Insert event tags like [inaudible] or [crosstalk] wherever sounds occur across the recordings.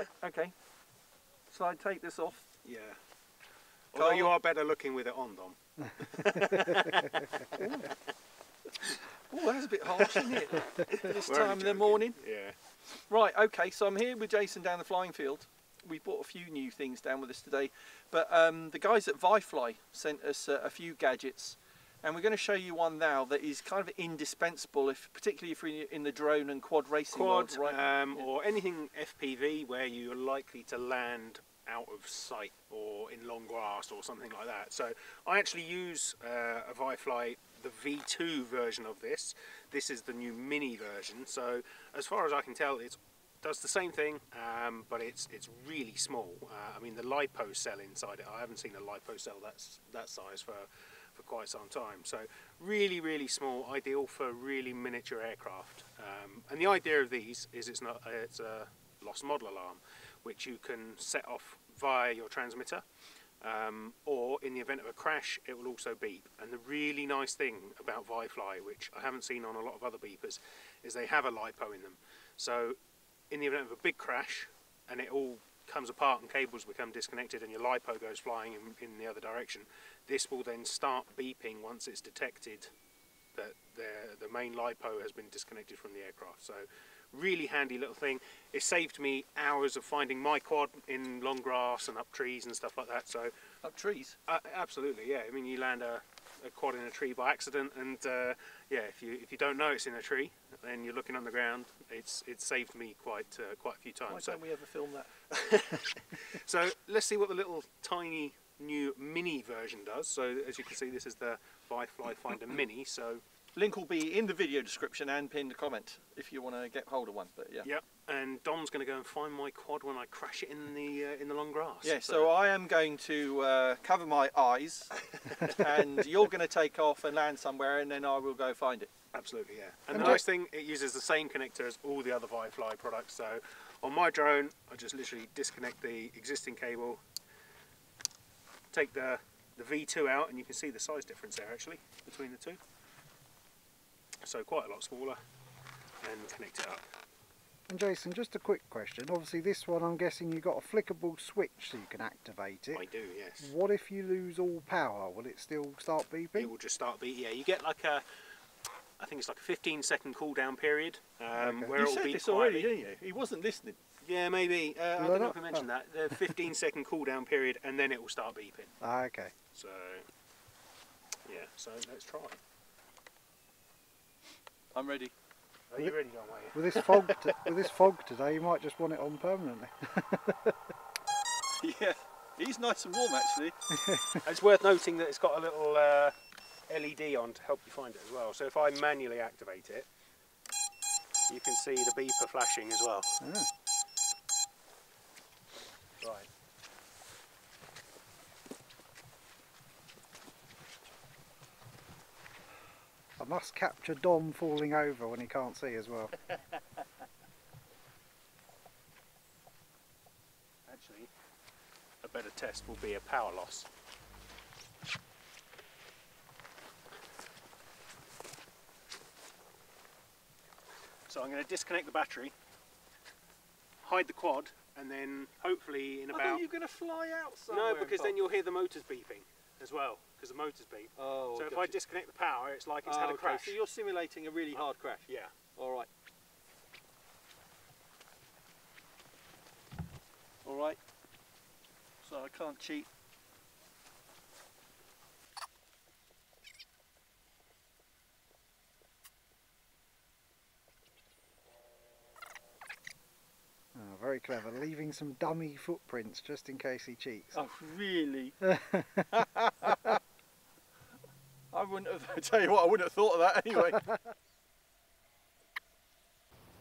Right, okay. Shall I take this off? Yeah. Although Carl- you are better looking with it on, Dom. [laughs] Oh, that's a bit harsh, isn't it? [laughs] this We're time of the morning. Yeah. Right, okay, so I'm here with Jason down the flying field. We brought a few new things down with us today, but um, the guys at Vifly sent us uh, a few gadgets, and we're going to show you one now that is kind of indispensable, if particularly if you're in the drone and quad racing Quad world, right? um, Yeah. or anything FPV where you're likely to land out of sight or in long grass or something like that. So I actually use uh, a Vifly, the V2 version of this. This is the new mini version. So as far as I can tell, it does the same thing, um, but it's it's really small. Uh, I mean, the lipo cell inside it. I haven't seen a lipo cell that's that size for for quite some time. So really, really small, ideal for really miniature aircraft. Um, and the idea of these is it's not it's a lost model alarm, which you can set off via your transmitter. Um, or in the event of a crash, it will also beep. And the really nice thing about Vifly, which I haven't seen on a lot of other beepers, is they have a LiPo in them. So in the event of a big crash, and it all comes apart and cables become disconnected and your LiPo goes flying in, in the other direction, this will then start beeping once it's detected that the, main LiPo has been disconnected from the aircraft. So really handy little thing. It saved me hours of finding my quad in long grass and up trees and stuff like that. So Up trees. uh, absolutely, yeah. I mean, you land a, a quad in a tree by accident, and uh, yeah, if you if you don't know it's in a tree, then you're looking on the ground. It's it's saved me quite uh, quite a few Why times. So, don't we ever film that? [laughs] [laughs] so let's see what the little tiny new mini version does. So as you can see, this is the Vifly Finder Mini. So Link will be in the video description and pinned comment if you want to get hold of one. But yeah. Yep. And Dom's going to go and find my quad when I crash it in the uh, in the long grass. Yeah, so I am going to uh, cover my eyes, [laughs] and you're going to take off and land somewhere, and then I will go find it. Absolutely, yeah. And, And the nice thing, it uses the same connector as all the other Vifly products. So on my drone, I just literally disconnect the existing cable, take the the V2 out, and you can see the size difference there actually between the two. So quite a lot smaller, and connect it up. And Jason, just a quick question. Obviously, this one, I'm guessing you've got a flickable switch so you can activate it. I do, yes. What if you lose all power? Will it still start beeping? It will just start beeping, Yeah, you get like a. I think it's like a 15 second cooldown period um, Okay. where you it will said beep this already, quietly. didn't you? He wasn't listening. Yeah, maybe. Uh, I don't know if I mentioned that. The 15 second cooldown period, and then it will start beeping. Ah, okay. So, yeah, so let's try. I'm ready. Are you ready, John Wayne? With this fog, t- with this fog today, you might just want it on permanently. [laughs] yeah, he's nice and warm actually. [laughs] It's worth noting that it's got a little uh, LED on to help you find it as well. So if I manually activate it, you can see the beeper flashing as well. Ah. Right. I must capture Dom falling over when he can't see as well. [laughs] Actually, a better test will be a power loss. So I'm going to disconnect the battery, hide the quad, and then hopefully in I about... thought you were going to fly out somewhere. No, because then you'll hear the motors beeping as well, because the motors beep. Oh, so if I disconnect the power, it's like it's Oh, had a okay, crash. So you're simulating a really hard crash. Yeah. All right. All right. So I can't cheat. Oh, very clever. Leaving some dummy footprints just in case he cheats. Oh, really? [laughs] I wouldn't have. [laughs] I tell you what, I wouldn't have thought of that anyway. [laughs]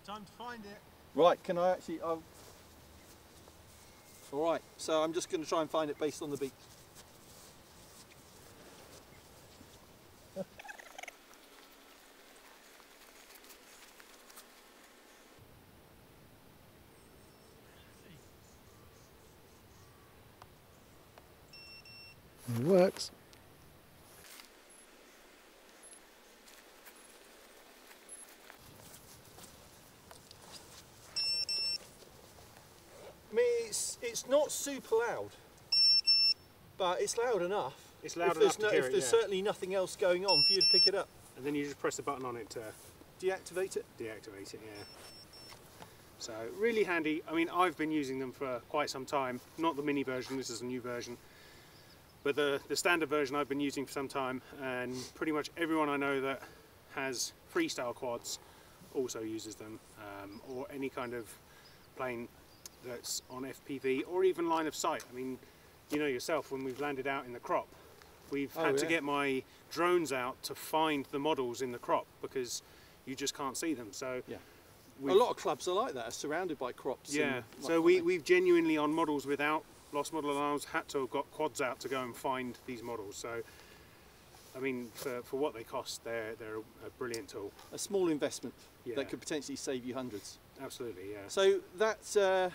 Time to find it. right, can I actually? I'll... All right. So I'm just going to try and find it based on the beat. It works. It's not super loud, but it's loud enough. It's loud if there's enough to no, if it, there's yeah. certainly nothing else going on for you to pick it up. And then you just press the button on it to Deactivate it. deactivate it, yeah. So really handy. I mean, I've been using them for quite some time. Not the mini version, this is a new version. But the, the standard version I've been using for some time and pretty much everyone I know that has freestyle quads also uses them um, or any kind of plane that's on FPV or even line of sight. I mean, you know yourself when we've landed out in the crop, we've Oh, had to get my drones out to find the models in the crop because you just can't see them. So Yeah. A lot of clubs are like that, are surrounded by crops. yeah. So we we've genuinely on models without lost model alarms had to have got quads out to go and find these models. So I mean, for, for what they cost, they're they're a, a brilliant tool. a small investment Yeah. that could potentially save you hundreds. Absolutely, yeah. So that's uh,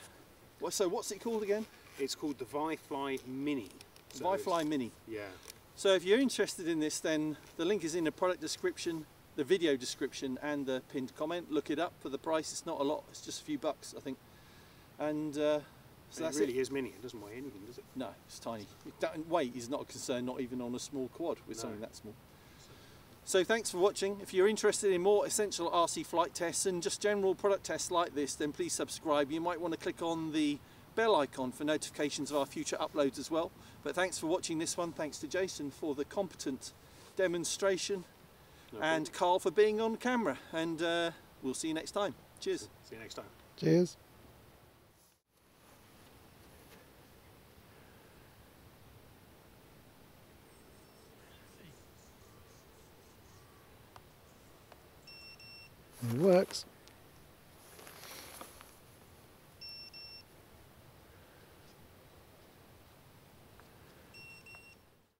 so what's it called again? It's called the Vifly Mini. So Vifly Mini. Yeah. So if you're interested in this, then the link is in the product description, the video description, and the pinned comment. Look it up for the price. It's not a lot. It's just a few bucks, I think. And uh, so And that's it really it. is mini. It doesn't weigh anything, does it? No, it's tiny. It weight is not a concern, not even on a small quad with No. something that small. So thanks for watching. If you're interested in more essential RC flight tests and just general product tests like this, then please subscribe. You might want to click on the bell icon for notifications of our future uploads as well. But thanks for watching this one. Thanks to Jason for the competent demonstration No and Carl for being on camera. And uh, we'll see you next time. Cheers. See you next time. Cheers. It works.